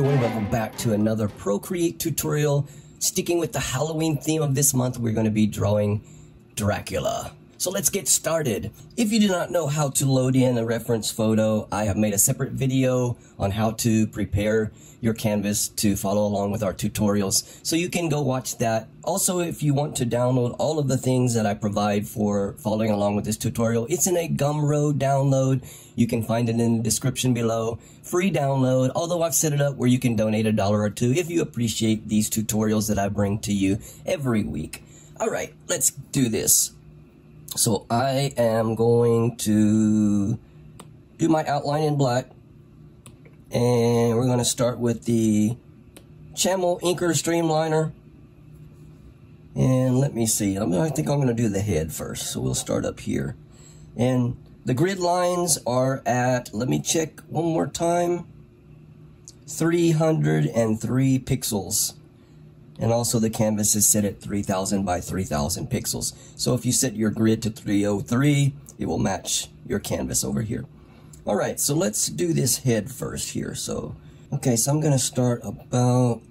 everyone, welcome back to another Procreate tutorial. Sticking with the Halloween theme of this month, we're going to be drawing Dracula. So let's get started. If you do not know how to load in a reference photo, I have made a separate video on how to prepare your canvas to follow along with our tutorials. So you can go watch that. Also, if you want to download all of the things that I provide for following along with this tutorial, it's in a Gumroad download. You can find it in the description below. Free download, although I've set it up where you can donate a dollar or two if you appreciate these tutorials that I bring to you every week. All right, let's do this. So I am going to do my outline in black. And we're going to start with the Chamel Inker Streamliner. And let me see. I think I'm going to do the head first. So we'll start up here. And the grid lines are at, let me check one more time, 303 pixels. And also the canvas is set at 3000 by 3000 pixels. So if you set your grid to 303, it will match your canvas over here. All right, so let's do this head first here. So, okay, so I'm gonna start about,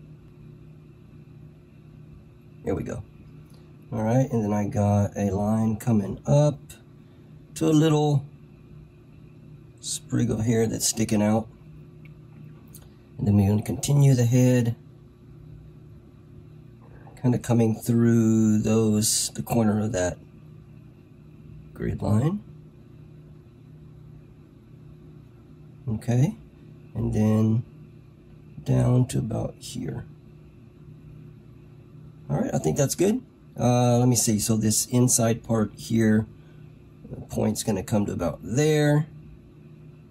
here we go. All right, and then I got a line coming up to a little sprig of hair that's sticking out. And then we're gonna continue the head kind of coming through those, the corner of that grid line. Okay, and then down to about here. All right, I think that's good. Uh, let me see, so this inside part here, the point's gonna come to about there,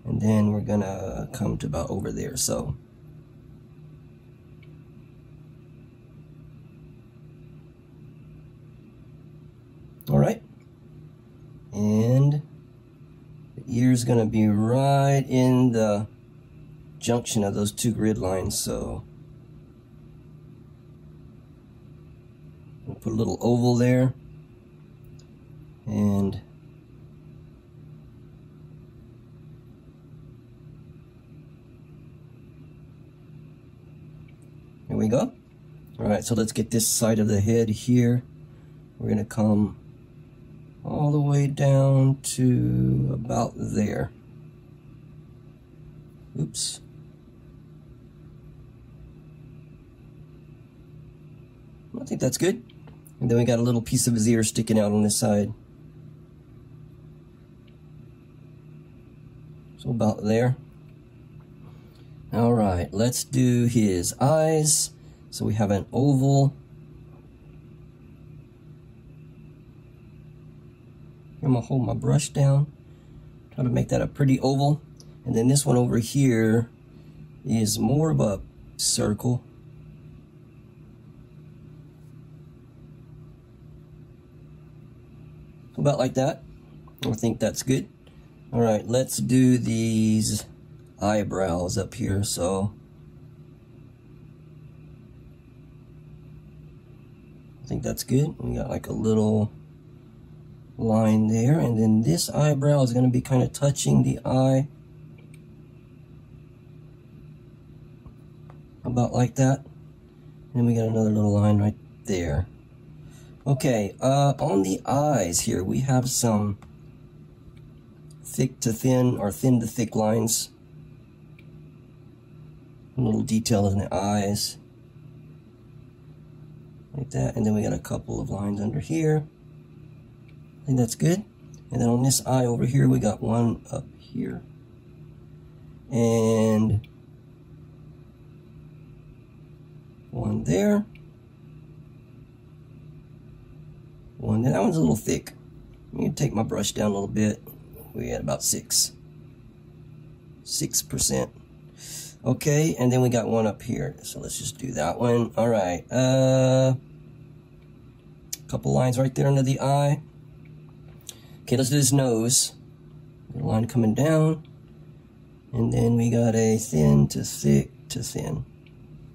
and then we're gonna come to about over there, so All right. And the ear is going to be right in the junction of those two grid lines. So we'll put a little oval there. And There we go. All right, so let's get this side of the head here. We're to come all the way down to about there. Oops. I think that's good. And then we got a little piece of his ear sticking out on this side. So about there. All right, let's do his eyes. So we have an oval gonna hold my brush down, try to make that a pretty oval. And then this one over here is more of a circle. About like that. I think that's good. All right, let's do these eyebrows up here. So I think that's good. We got like a little line there and then this eyebrow is going to be kind of touching the eye. About like that. And we got another little line right there. Okay uh, on the eyes here we have some thick to thin or thin to thick lines. A little detail in the eyes. Like that and then we got a couple of lines under here that's good. And then on this eye over here, we got one up here. And one there. One there. That one's a little thick. I'm going to take my brush down a little bit. We had about six. Six percent. Okay, and then we got one up here. So let's just do that one. All right. Uh, couple lines right there under the eye. Okay, let's do his nose. line coming down. And then we got a thin to thick to thin.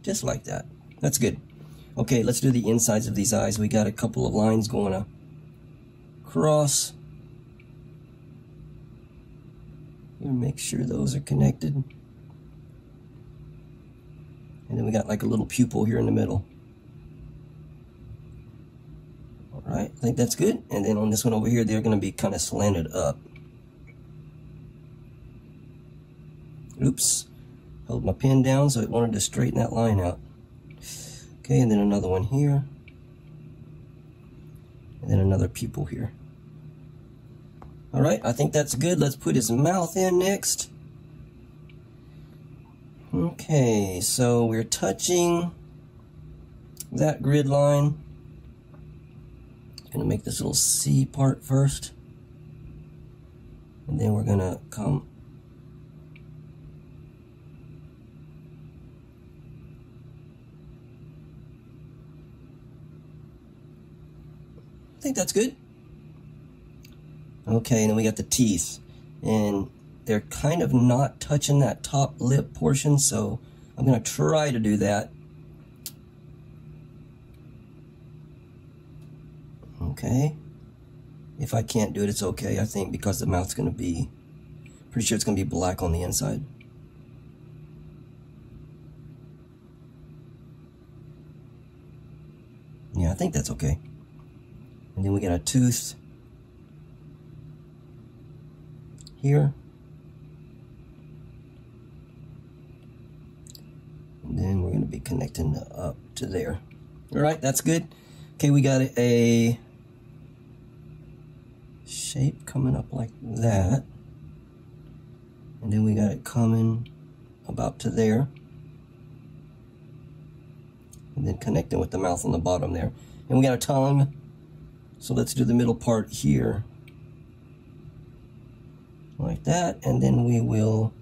Just like that. That's good. Okay, let's do the insides of these eyes. We got a couple of lines going across. Make sure those are connected. And then we got like a little pupil here in the middle. All right, I think that's good. And then on this one over here, they're going to be kind of slanted up. Oops. Held my pen down so it wanted to straighten that line out. Okay, and then another one here. And then another pupil here. All right, I think that's good. Let's put his mouth in next. Okay, so we're touching that grid line. Gonna make this little C part first. And then we're gonna come I think that's good. Okay, and then we got the teeth. And they're kind of not touching that top lip portion, so I'm to try to do that. Okay. If I can't do it, it's okay, I think, because the mouth's going to be, pretty sure it's going to be black on the inside. Yeah, I think that's okay. And then we got a tooth here. And then we're going to be connecting up to there. All right, that's good. Okay, we got a shape coming up like that. And then we got it coming about to there. And then connecting with the mouth on the bottom there. And we got a tongue. So let's do the middle part here. Like that. And then we will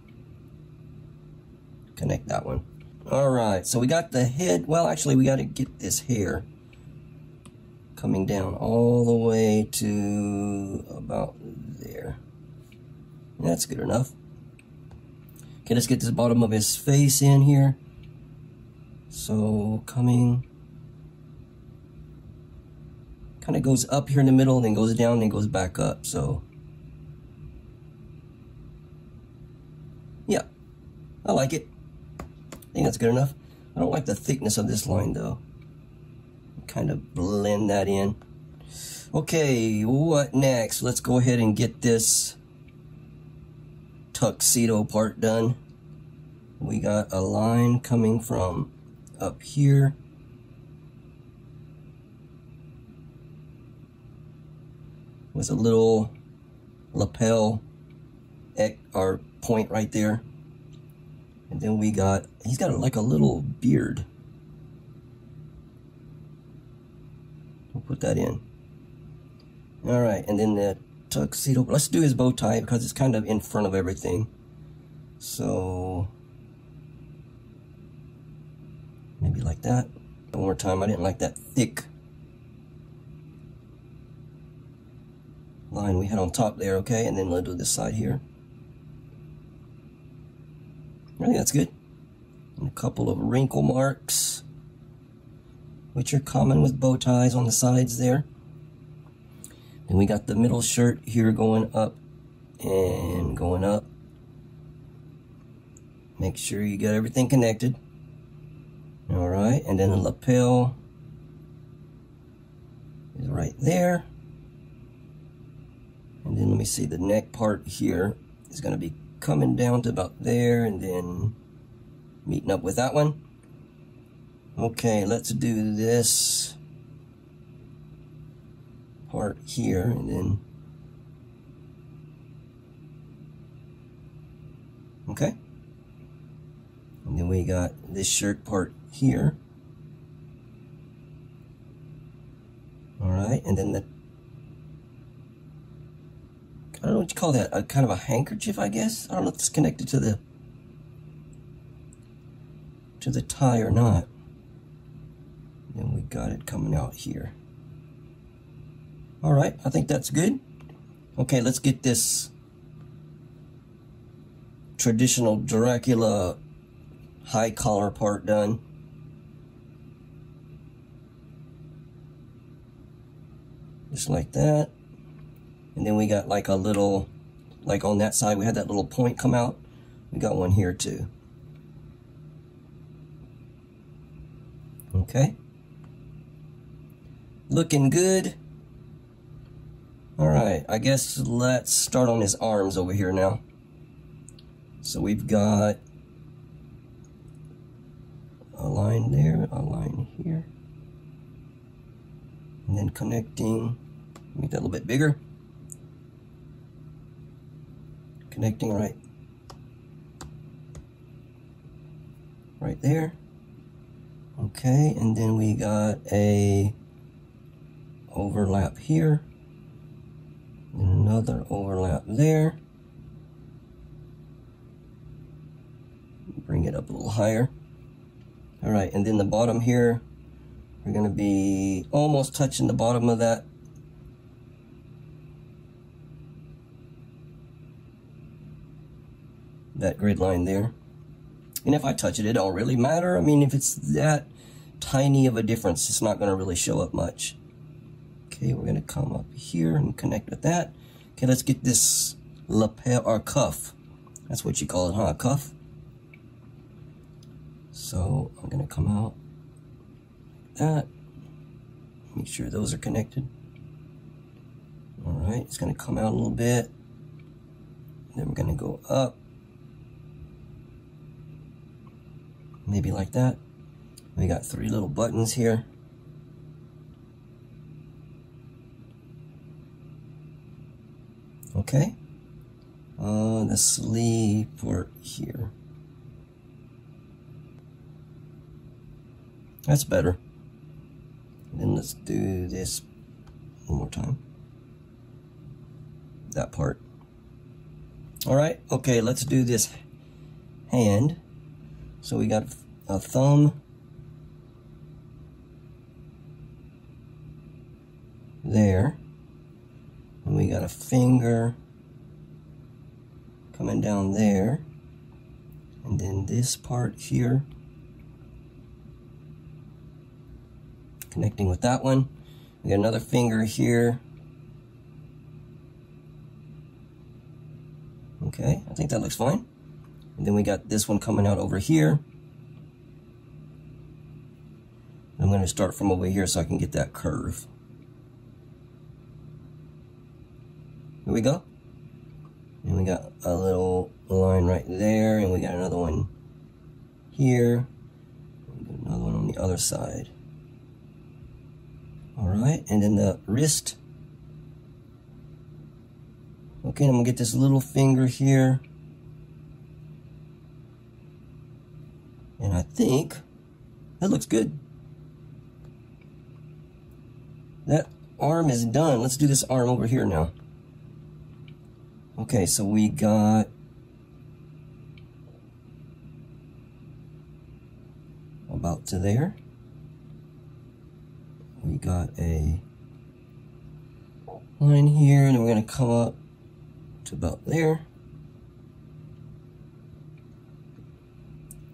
connect that one. All right, so we got the head. Well, actually, we got to get this hair coming down all the way to about there. That's good enough. Okay, let's get this bottom of his face in here. So coming, kind of goes up here in the middle, then goes down, then goes back up. So, yeah, I like it. I think that's good enough. I don't like the thickness of this line though. Kind of blend that in. Okay, what next? Let's go ahead and get this tuxedo part done. We got a line coming from up here. With a little lapel or point right there. And then we got, he's got like a little beard. We'll put that in. All right, and then the tuxedo. Let's do his bow tie because it's kind of in front of everything. So, maybe like that. One more time, I didn't like that thick line we had on top there, okay? And then we'll do this side here. I think that's good. And a couple of wrinkle marks, which are common with bow ties on the sides there. Then we got the middle shirt here going up and going up. Make sure you got everything connected. All right, and then the lapel is right there. And then let me see, the neck part here is going to be coming down to about there and then meeting up with that one. Okay, let's do this part here and then okay and then we got this shirt part here all right and then the I don't know what you call that, a kind of a handkerchief, I guess. I don't know if it's connected to the to the tie or not. Got it coming out here. All right, I think that's good. Okay, let's get this traditional Dracula high collar part done. Just like that. And then we got like a little, like on that side, we had that little point come out. We got one here too. Okay. Looking good. Alright, I guess let's start on his arms over here now. So we've got a line there, a line here. And then connecting, make that a little bit bigger. Connecting right, right there. Okay, and then we got a overlap here. Another overlap there. Bring it up a little higher. All right, and then the bottom here, we're gonna be almost touching the bottom of that. That grid line there. And if I touch it, it don't really matter. I mean, if it's that tiny of a difference, it's not gonna really show up much. Okay, we're gonna come up here and connect with that. Okay, let's get this lapel or cuff. That's what you call it, huh? Cuff. So I'm gonna come out that. Make sure those are connected. All right, it's gonna come out a little bit. Then we're gonna go up. Maybe like that. We got three little buttons here. Okay. Uh, the sleeve port here. That's better. Then let's do this one more time. That part. All right, okay, let's do this hand. So we got a thumb there. And we got a finger coming down there. And then this part here. Connecting with that one. We got another finger here. Okay, I think that looks fine. And then we got this one coming out over here. I'm going to start from over here so I can get that curve. Here we go. And we got a little line right there, and we got another one here. Another one on the other side. Alright, and then the wrist. Okay, I'm gonna get this little finger here. And I think that looks good. That arm is done. Let's do this arm over here now. Okay, so we got about to there. We got a line here, and we're going to come up to about there.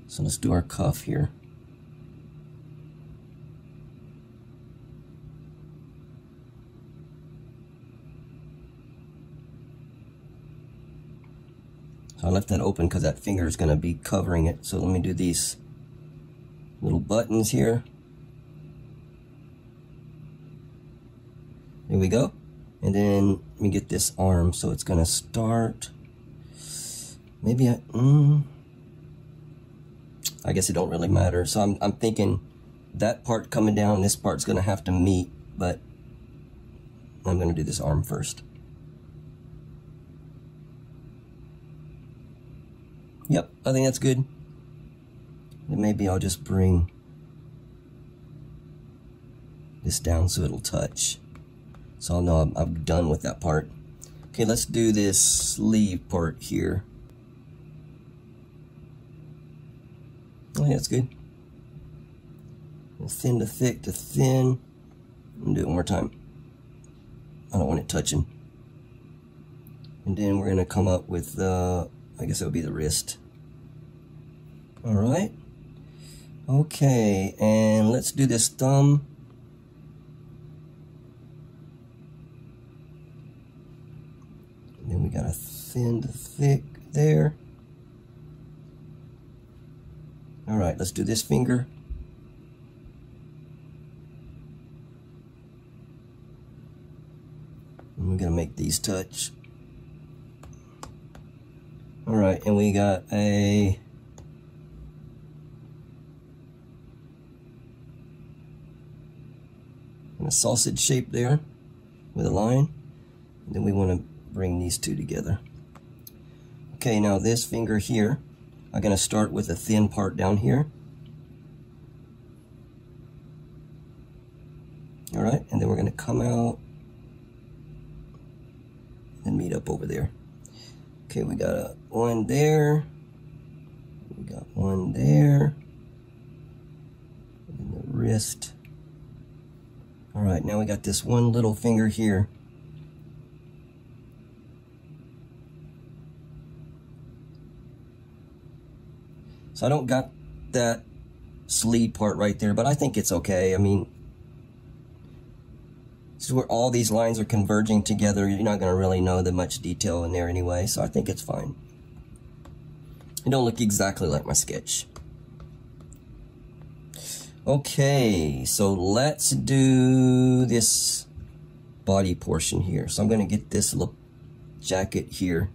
So let's do our cuff here. Left that open because that finger is going to be covering it. So let me do these little buttons here. There we go. And then let me get this arm. So it's going to start. Maybe I... Mm, I guess it don't really matter. So I'm, I'm thinking that part coming down, this part's going to have to meet. But I'm going to do this arm first. Yep, I think that's good. And maybe I'll just bring this down so it'll touch. So I'll know I'm, I'm done with that part. Okay, let's do this sleeve part here. I think that's good. Thin to thick to thin. I'm do it one more time. I don't want it touching. And then we're going to come up with the uh, I guess that would be the wrist. All right. Okay, and let's do this thumb. And then we got a thin to thick there. All right, let's do this finger. And we're gonna make these touch. All right, and we got a a sausage shape there with a line. And then we want to bring these two together. Okay, now this finger here, I'm going to start with a thin part down here. All right, and then we're going to come out and meet up over there. Okay, we got a one there. We got one there. And the wrist. All right, now we got this one little finger here. So I don't got that sleeve part right there, but I think it's okay. I mean, this is where all these lines are converging together. You're not going to really know the much detail in there anyway, so I think it's fine. It don't look exactly like my sketch. Okay, so let's do this body portion here. So I'm going to get this little jacket here.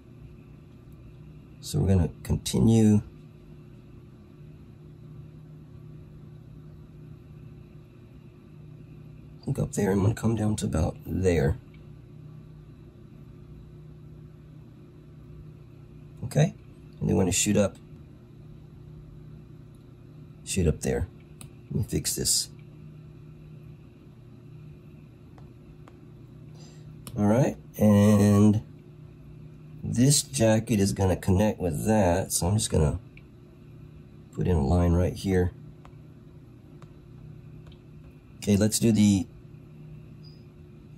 So we're going to continue up there, I'm going to come down to about there. Okay, and then we're going to shoot up, shoot up there. Let me fix this. All right, and this jacket is going to connect with that, so I'm just going to put in a line right here. Okay, let's do the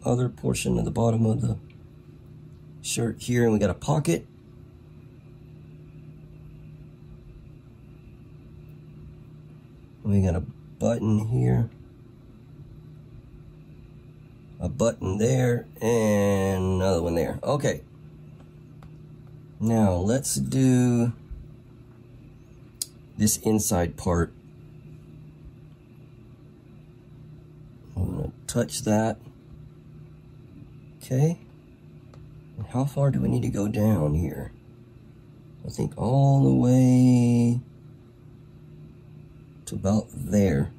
other portion of the bottom of the shirt here and we got a pocket. We got a button here. A button there and another one there. Okay. Now let's do this inside part. I'm gonna touch that Okay. And how far do we need to go down here? I think all the way to about there.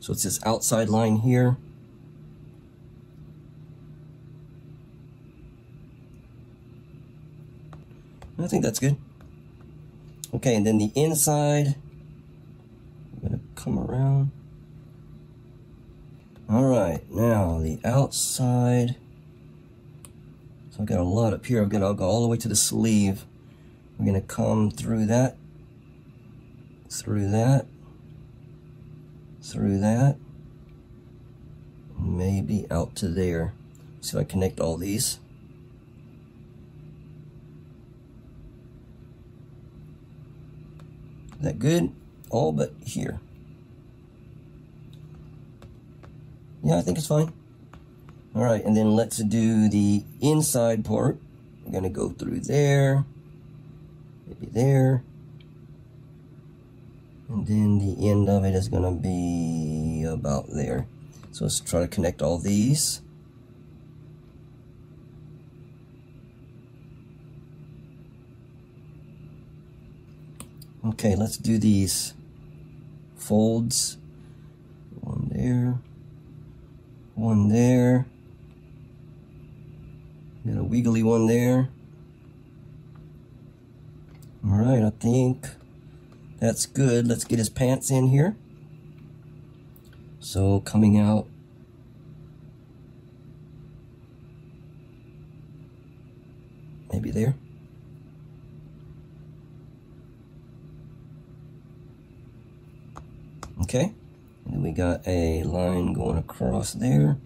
So it's this outside line here. I think that's good. Okay, and then the inside, I'm gonna come around. All right, now the outside. So I've got a lot up here. I've got, I'll go all the way to the sleeve. We're gonna come through that, through that, through that, maybe out to there. See if I connect all these. Is that good? All but here. Yeah, I think it's fine. All right, and then let's do the inside part. We're gonna go through there, maybe there. And then the end of it is gonna be about there. So let's try to connect all these. Okay, let's do these folds. One there. One there. Got a wiggly one there. All right, I think that's good. Let's get his pants in here. So coming out maybe there. Okay. Then we got a line going across there.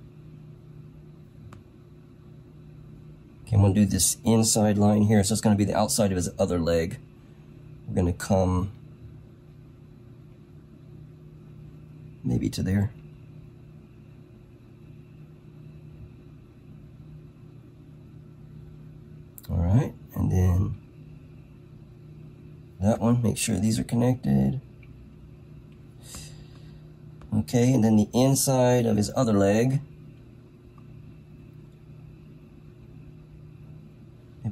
Okay, I'm to do this inside line here. So it's going to be the outside of his other leg. We're going to come maybe to there. All right, and then that one, make sure these are connected. Okay, and then the inside of his other leg.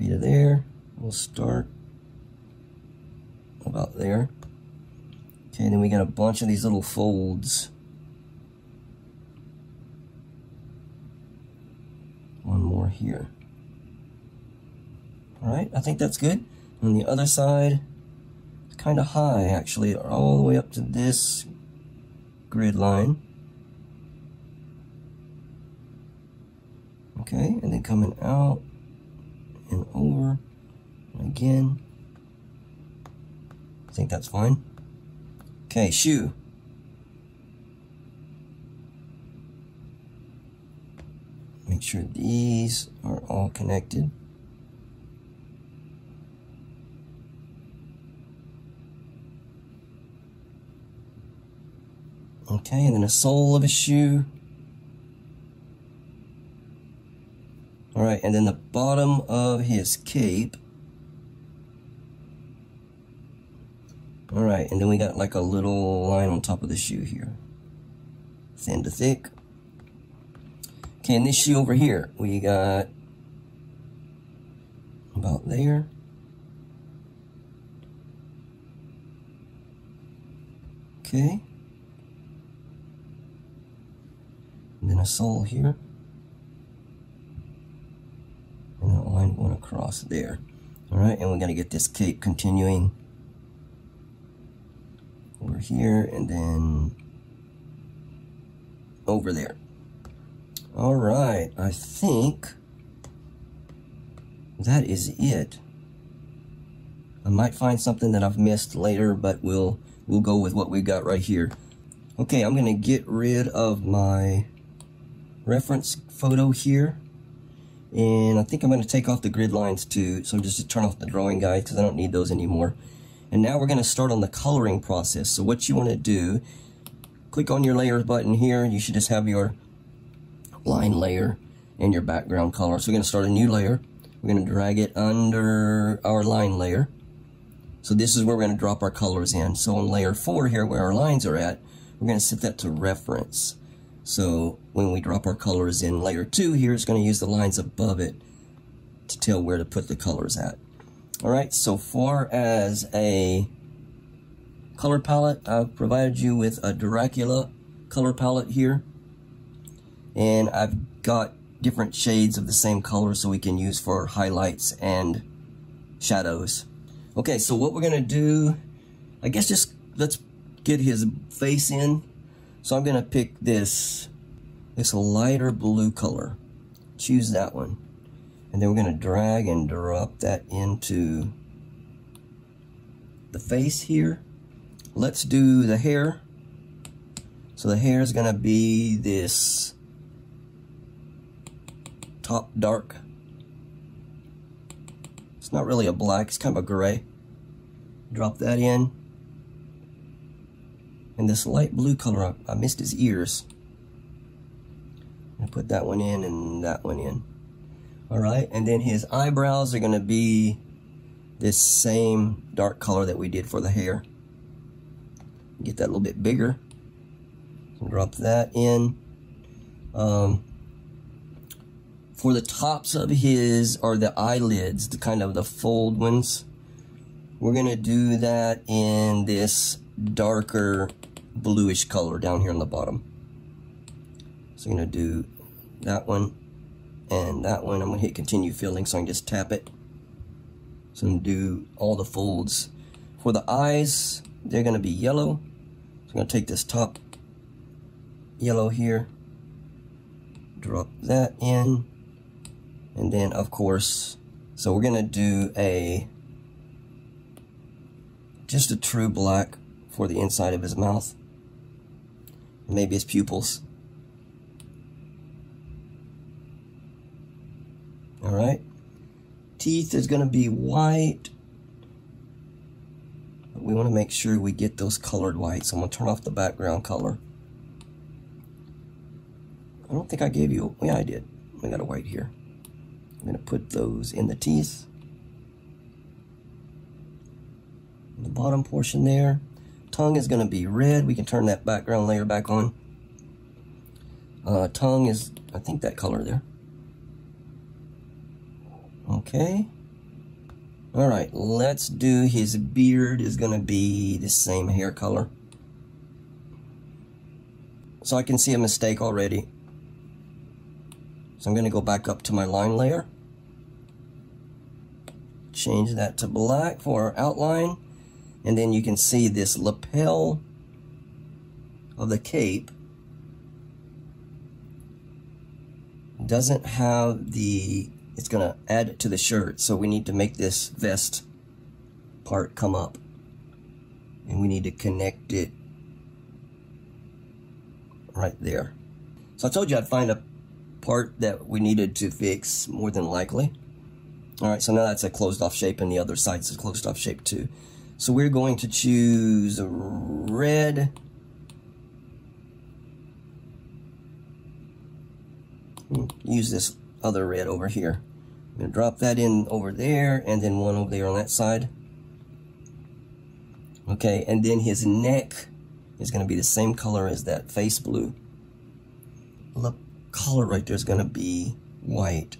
maybe to there. We'll start about there. Okay, then we got a bunch of these little folds. One more here. All right, I think that's good. On the other side, kind of high actually, all the way up to this grid line. Okay, and then coming out and over again. I think that's fine. Okay, shoe. Make sure these are all connected. Okay, and then a sole of a shoe. All right, and then the bottom of his cape. All right, and then we got like a little line on top of the shoe here. Thin to thick. Okay, and this shoe over here, we got about there. Okay. And then a sole here. And a line going across there. Alright, and we're going to get this cape continuing over here and then over there. Alright, I think that is it. I might find something that I've missed later, but we'll we'll go with what we got right here. Okay, I'm gonna get rid of my reference photo here. And I think I'm going to take off the grid lines too. So just to turn off the drawing guide because I don't need those anymore. And now we're going to start on the coloring process. So what you want to do, click on your layers button here. You should just have your line layer and your background color. So we're going to start a new layer. We're going to drag it under our line layer. So this is where we're going to drop our colors in. So on layer 4 here where our lines are at, we're going to set that to reference. So when we drop our colors in layer 2 here, it's going to use the lines above it to tell where to put the colors at. Alright, so far as a color palette, I've provided you with a Dracula color palette here. And I've got different shades of the same color so we can use for highlights and shadows. Okay, so what we're going to do, I guess just let's get his face in so I'm going to pick this, this lighter blue color. Choose that one. And then we're going to drag and drop that into the face here. Let's do the hair. So the hair is going to be this top dark. It's not really a black, it's kind of a gray. Drop that in. And this light blue color, I, I missed his ears. I put that one in and that one in. Alright, and then his eyebrows are going to be this same dark color that we did for the hair. Get that a little bit bigger. Drop that in. Um, for the tops of his, or the eyelids, the kind of the fold ones, we're going to do that in this darker bluish color down here on the bottom. So I'm going to do that one and that one. I'm going to hit continue filling so I can just tap it. So I'm going to do all the folds. For the eyes, they're going to be yellow. So I'm going to take this top yellow here, drop that in, and then of course, so we're going to do a, just a true black for the inside of his mouth. Maybe his pupils. Alright. Teeth is going to be white. We want to make sure we get those colored whites. So I'm going to turn off the background color. I don't think I gave you... Yeah, I did. I got a white here. I'm going to put those in the teeth. the bottom portion there. Tongue is going to be red. We can turn that background layer back on. Uh, tongue is, I think, that color there. Okay. All right, let's do his beard is going to be the same hair color. So I can see a mistake already. So I'm going to go back up to my line layer. Change that to black for our outline. And then you can see this lapel of the cape doesn't have the, it's going to add it to the shirt. So we need to make this vest part come up. And we need to connect it right there. So I told you I'd find a part that we needed to fix more than likely. All right, so now that's a closed off shape and the other side's a closed off shape too. So we're going to choose red. Hmm, use this other red over here. I'm going to drop that in over there and then one over there on that side. Okay, and then his neck is going to be the same color as that face blue. The color right there is going to be white.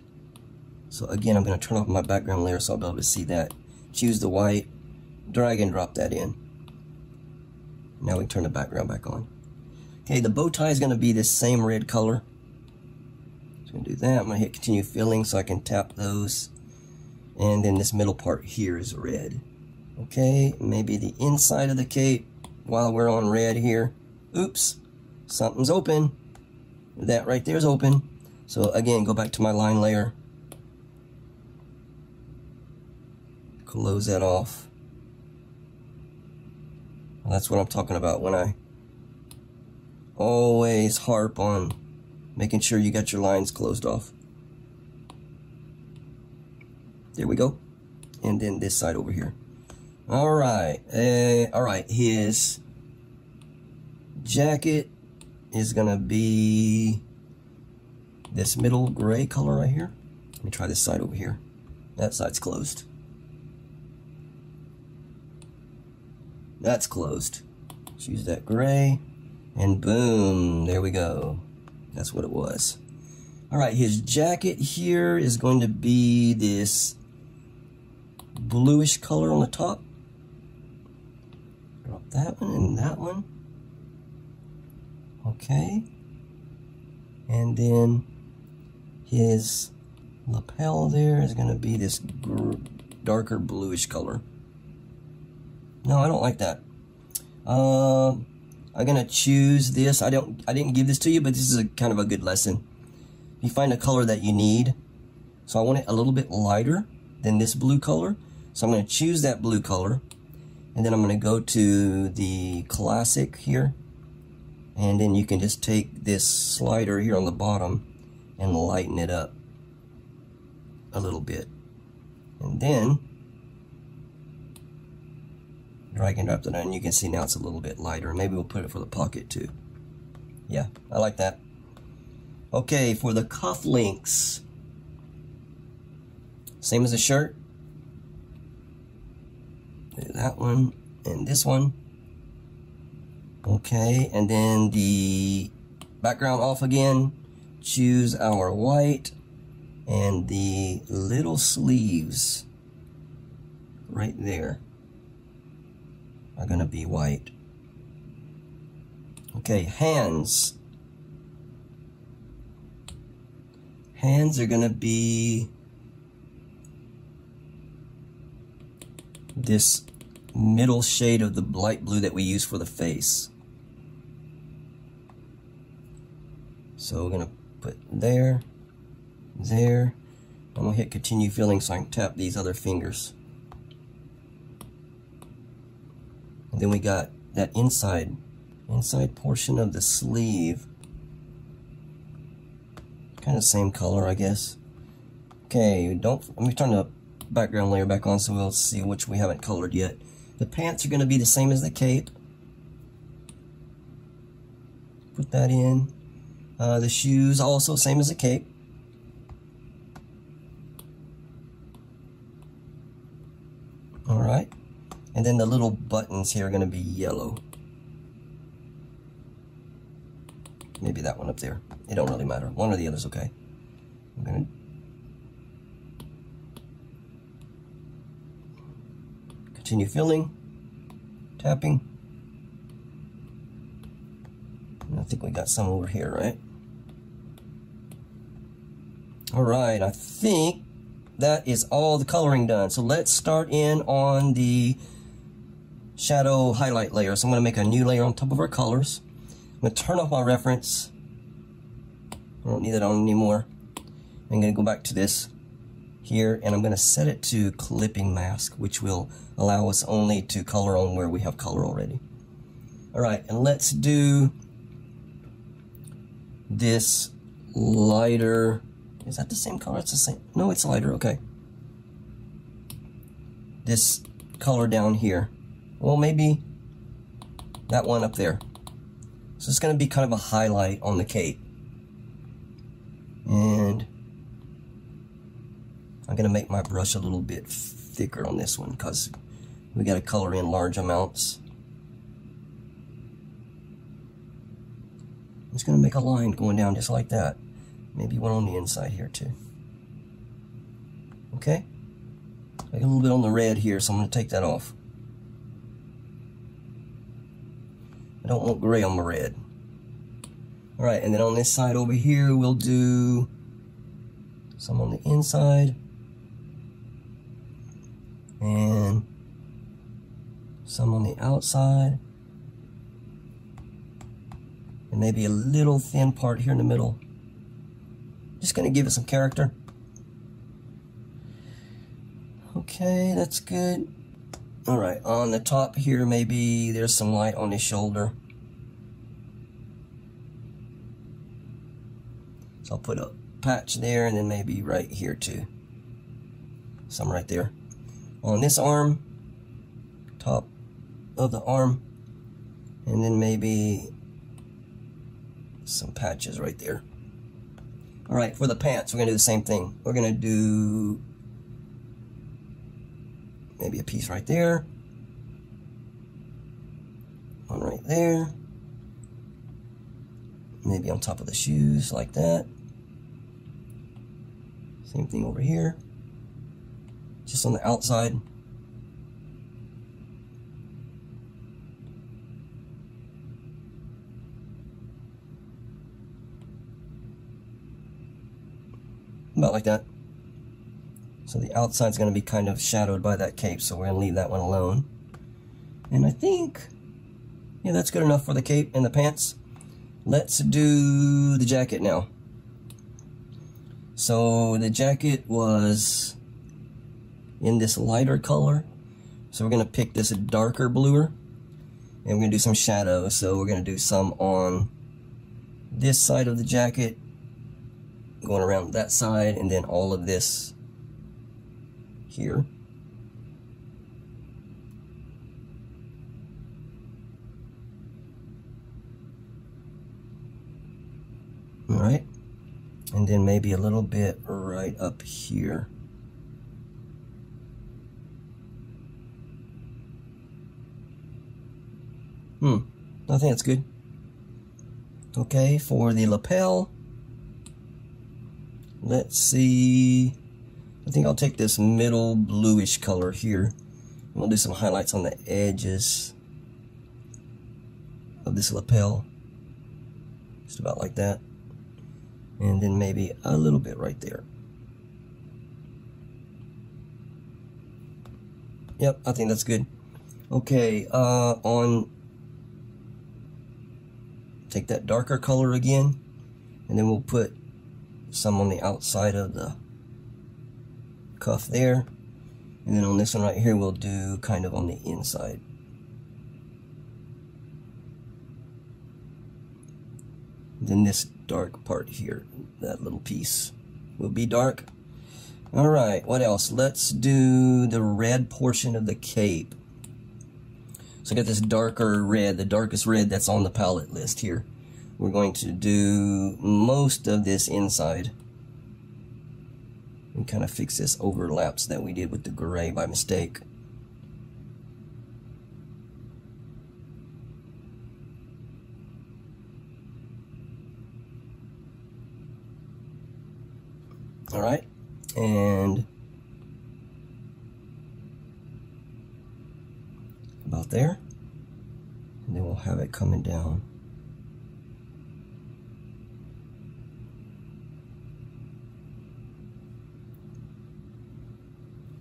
So again, I'm going to turn off my background layer so I'll be able to see that. Choose the white, drag and drop that in. Now we turn the background back on. Okay, the bow tie is going to be the same red color. So I'm going to do that. I'm going to hit continue filling so I can tap those. And then this middle part here is red. Okay, maybe the inside of the cape while we're on red here. Oops, something's open. That right there is open. So again, go back to my line layer. Close that off. That's what I'm talking about when I always harp on making sure you got your lines closed off. There we go. And then this side over here. All right. Uh, all right. His jacket is going to be this middle gray color right here. Let me try this side over here. That side's closed. That's closed. Choose that gray. And boom, there we go. That's what it was. All right, his jacket here is going to be this bluish color on the top. Drop that one and that one. Okay. And then his lapel there is going to be this darker bluish color. No, I don't like that. Uh, I'm to choose this. I don't. I didn't give this to you, but this is a kind of a good lesson. You find a color that you need. So I want it a little bit lighter than this blue color. So I'm to choose that blue color. And then I'm to go to the classic here and then you can just take this slider here on the bottom and lighten it up a little bit and then drag and drop it and you can see now it's a little bit lighter. Maybe we'll put it for the pocket too. Yeah I like that. Okay for the cuff links same as the shirt. Do that one and this one. Okay, and then the background off again. Choose our white and the little sleeves right there are going to be white. Okay, hands. Hands are going to be this middle shade of the light blue that we use for the face. So we're going to put there, there. I'm going to hit continue filling so I can tap these other fingers. And then we got that inside, inside portion of the sleeve. Kind of same color, I guess. Okay, don't, let me turn the background layer back on so we'll see which we haven't colored yet. The pants are going to be the same as the cape. Put that in. Uh, the shoes also same as the cape. Alright. And then the little buttons here are going to be yellow. Maybe that one up there. It don't really matter. One or the other's okay. I'm going to Continue filling, tapping. I think we got some over here, right? All right, I think that is all the coloring done. So let's start in on the shadow highlight layer. So I'm gonna make a new layer on top of our colors. I'm gonna turn off my reference. I don't need that on anymore. I'm gonna go back to this here and I'm gonna set it to clipping mask, which will allow us only to color on where we have color already. All right, and let's do this lighter is that the same color? It's the same. No, it's lighter. Okay. This color down here. Well, maybe that one up there. So it's going to be kind of a highlight on the cape. And I'm going to make my brush a little bit thicker on this one because we got to color in large amounts. I'm just going to make a line going down just like that. Maybe one on the inside here too. Okay? Got a little bit on the red here, so I'm going to take that off. I don't want gray on my red. Alright, and then on this side over here, we'll do some on the inside. And some on the outside. And maybe a little thin part here in the middle. Just to give it some character. Okay, that's good. Alright, on the top here, maybe there's some light on his shoulder. So I'll put a patch there and then maybe right here too. Some right there. On this arm, top of the arm, and then maybe some patches right there. All right, for the pants, we're gonna do the same thing. We're gonna do maybe a piece right there. One right there. Maybe on top of the shoes like that. Same thing over here. Just on the outside. About like that. So the outside's going to be kind of shadowed by that cape, so we're going to leave that one alone. And I think, yeah, that's good enough for the cape and the pants. Let's do the jacket now. So the jacket was in this lighter color. So we're going to pick this darker bluer. And we're going to do some shadow. So we're going to do some on this side of the jacket going around that side and then all of this here. Right. And then maybe a little bit right up here. Hmm, I think that's good. Okay, for the lapel, Let's see. I think I'll take this middle bluish color here. I'm going to do some highlights on the edges of this lapel. Just about like that. And then maybe a little bit right there. Yep, I think that's good. Okay, uh, on, take that darker color again, and then we'll put some on the outside of the cuff there. And then on this one right here, we'll do kind of on the inside. Then this dark part here, that little piece will be dark. All right, what else? Let's do the red portion of the cape. So I got this darker red, the darkest red that's on the palette list here we're going to do most of this inside and kind of fix this overlaps that we did with the gray by mistake. All right, and about there. And then we'll have it coming down.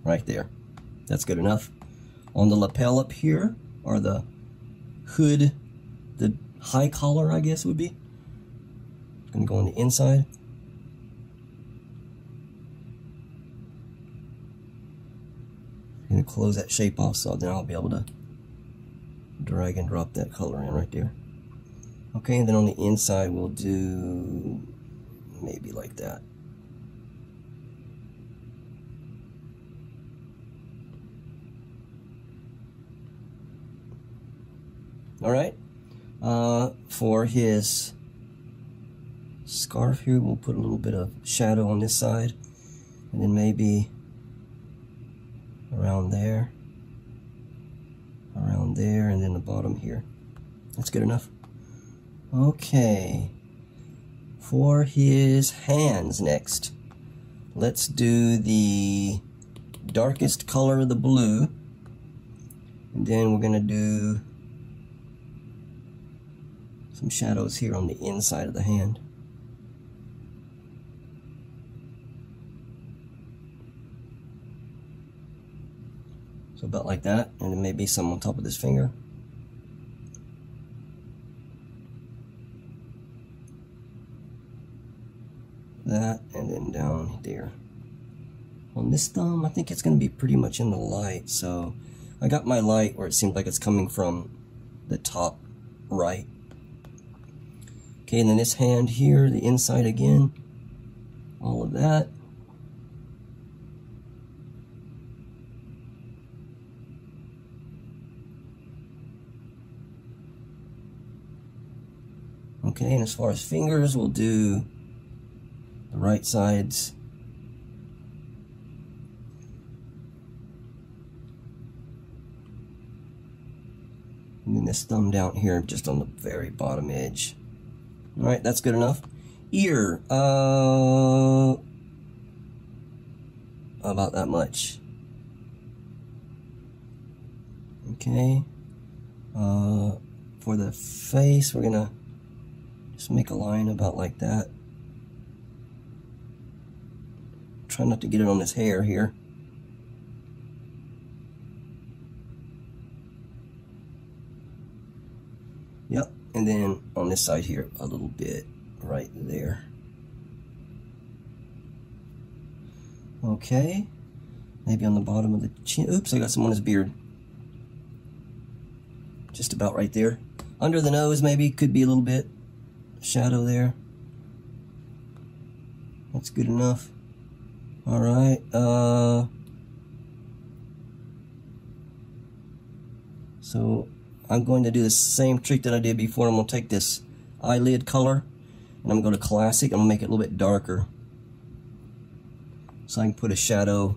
Right there. That's good enough. On the lapel up here, or the hood, the high collar, I guess would be. Gonna go on the inside. Gonna close that shape off so then I'll be able to drag and drop that color in right there. Okay, and then on the inside we'll do maybe like that. All right. Uh, for his scarf here, we'll put a little bit of shadow on this side, and then maybe around there, around there, and then the bottom here. That's good enough. Okay. For his hands next, let's do the darkest color of the blue, and then we're to do some shadows here on the inside of the hand. So about like that, and then maybe some on top of this finger. That, and then down there. On this thumb, I think it's going to be pretty much in the light, so I got my light where it seems like it's coming from the top right Okay, and then this hand here, the inside again, all of that. Okay, and as far as fingers, we'll do the right sides. And then this thumb down here, just on the very bottom edge. All right, that's good enough. Ear, uh, about that much. Okay. Uh, for the face, we're gonna just make a line about like that. Try not to get it on his hair here. Yep, and then on this side here, a little bit right there. Okay. Maybe on the bottom of the chin. Oops, I got some on his beard. Just about right there. Under the nose, maybe, could be a little bit. Shadow there. That's good enough. Alright, uh... So, I'm going to do the same trick that I did before. I'm going to take this eyelid color and I'm going to go to classic. I'm going to make it a little bit darker. So I can put a shadow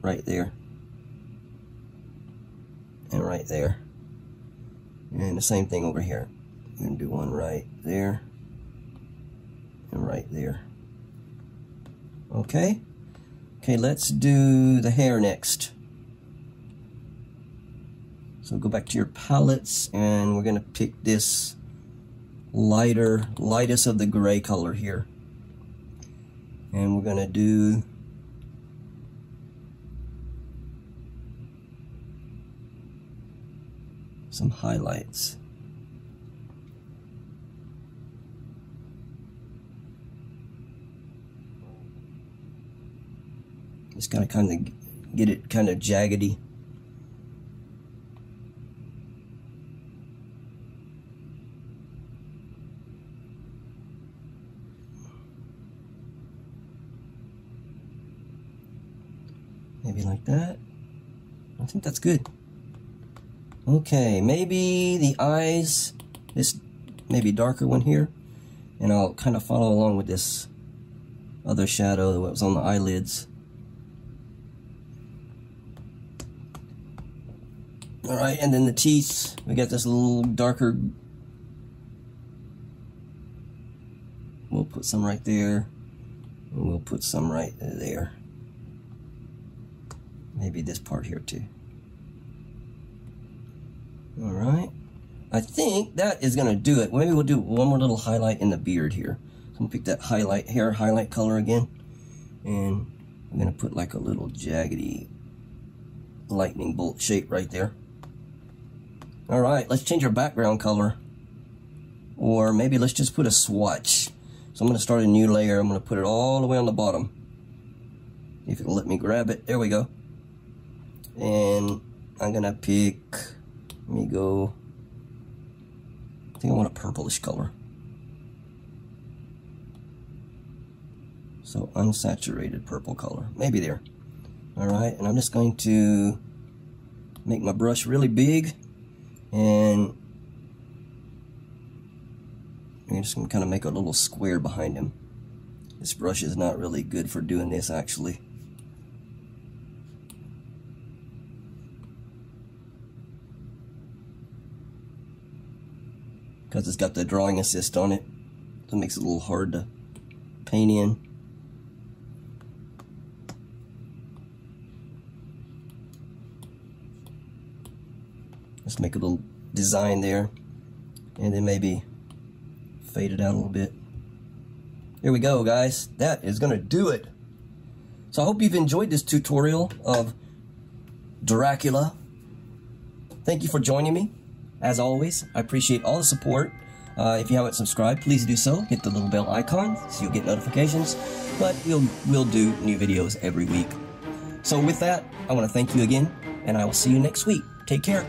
right there. And right there. And the same thing over here. I'm going to do one right there. And right there. Okay? Okay, let's do the hair next. So go back to your palettes and we're to pick this lighter, lightest of the gray color here. And we're to do some highlights. Just gonna kind of get it kind of jaggedy. Like that. I think that's good. Okay, maybe the eyes, this maybe darker one here, and I'll kind of follow along with this other shadow that was on the eyelids. Alright, and then the teeth, we got this little darker, we'll put some right there, and we'll put some right there maybe this part here too. All right. I think that is going to do it. Maybe we'll do one more little highlight in the beard here. I'm going to pick that highlight, hair highlight color again. And I'm going to put like a little jaggedy lightning bolt shape right there. All right, let's change our background color. Or maybe let's just put a swatch. So I'm going to start a new layer. I'm going to put it all the way on the bottom. If it'll let me grab it. There we go. And I'm to pick, let me go, I think I want a purplish color. So unsaturated purple color. Maybe there. Alright, and I'm just going to make my brush really big and I'm just to kind of make a little square behind him. This brush is not really good for doing this actually. Because it's got the drawing assist on it. It makes it a little hard to paint in. Let's make a little design there. And then maybe fade it out a little bit. Here we go, guys. That is going to do it. So I hope you've enjoyed this tutorial of Dracula. Thank you for joining me. As always, I appreciate all the support. Uh, if you haven't subscribed, please do so. Hit the little bell icon so you'll get notifications. But we'll, we'll do new videos every week. So with that, I want to thank you again, and I will see you next week. Take care.